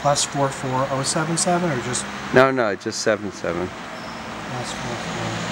plus 44077 or just No, no, just 77. seven. plus